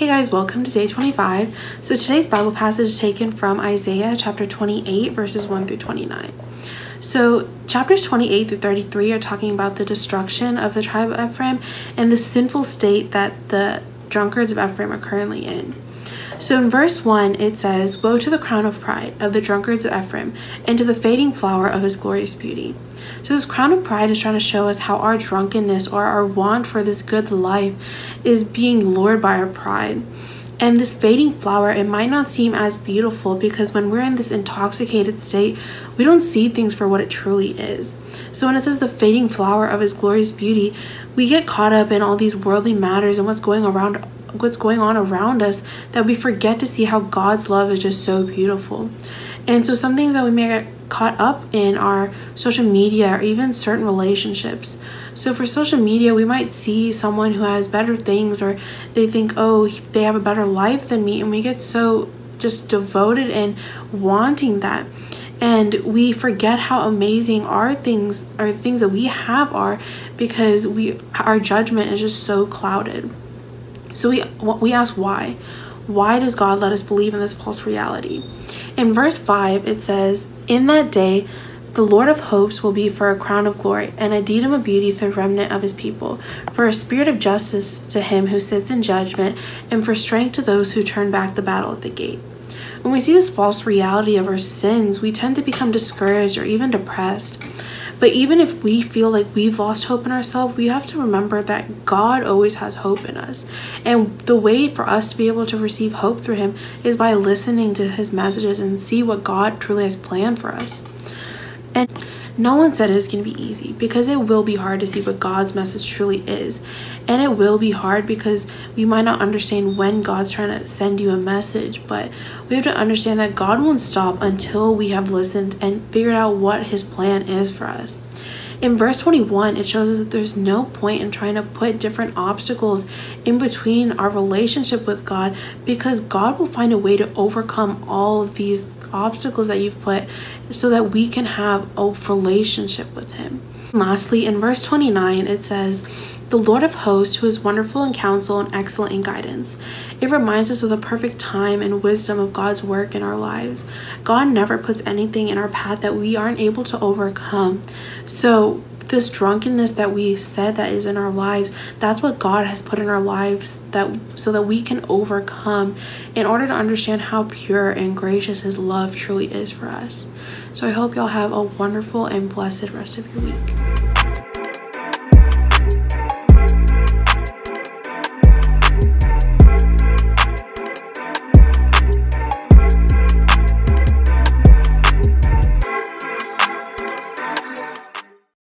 Hey guys, welcome to day 25. So today's Bible passage is taken from Isaiah chapter 28 verses 1 through 29. So chapters 28 through 33 are talking about the destruction of the tribe of Ephraim and the sinful state that the drunkards of Ephraim are currently in. So in verse 1, it says, Woe to the crown of pride of the drunkards of Ephraim, and to the fading flower of his glorious beauty. So this crown of pride is trying to show us how our drunkenness or our want for this good life is being lured by our pride. And this fading flower, it might not seem as beautiful because when we're in this intoxicated state, we don't see things for what it truly is. So when it says the fading flower of his glorious beauty, we get caught up in all these worldly matters and what's going around what's going on around us that we forget to see how God's love is just so beautiful. And so some things that we may get caught up in are social media or even certain relationships. So for social media, we might see someone who has better things or they think, oh, they have a better life than me. And we get so just devoted and wanting that. And we forget how amazing our things our things that we have are because we our judgment is just so clouded. So we we ask why. Why does God let us believe in this false reality? In verse 5, it says, In that day, the Lord of hosts will be for a crown of glory, and a diadem of beauty to the remnant of his people, for a spirit of justice to him who sits in judgment, and for strength to those who turn back the battle at the gate. When we see this false reality of our sins, we tend to become discouraged or even depressed. But even if we feel like we've lost hope in ourselves, we have to remember that God always has hope in us. And the way for us to be able to receive hope through Him is by listening to His messages and see what God truly has planned for us. And no one said it was going to be easy because it will be hard to see what God's message truly is. And it will be hard because we might not understand when God's trying to send you a message, but we have to understand that God won't stop until we have listened and figured out what his plan is for us. In verse 21, it shows us that there's no point in trying to put different obstacles in between our relationship with God because God will find a way to overcome all of these obstacles that you've put so that we can have a relationship with Him. lastly, in verse 29, it says, the Lord of hosts, who is wonderful in counsel and excellent in guidance. It reminds us of the perfect time and wisdom of God's work in our lives. God never puts anything in our path that we aren't able to overcome. So, this drunkenness that we said that is in our lives that's what god has put in our lives that so that we can overcome in order to understand how pure and gracious his love truly is for us. So i hope y'all have a wonderful and blessed rest of your week